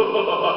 Ha ha ha ha!